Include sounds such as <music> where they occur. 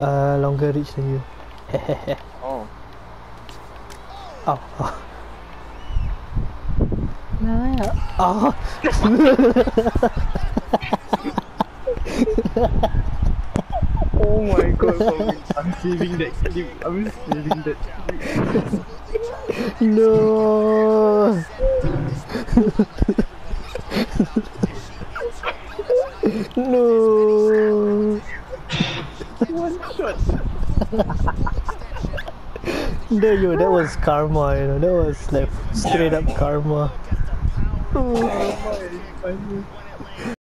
uh, longer reach than you. <laughs> Oh. oh, oh. Oh. <laughs> Oh my god. I'm saving that clip. I'm saving that clip. no. <laughs> no. One shot. <laughs> No, yo, that was karma, you know, that was like straight up karma. Oh.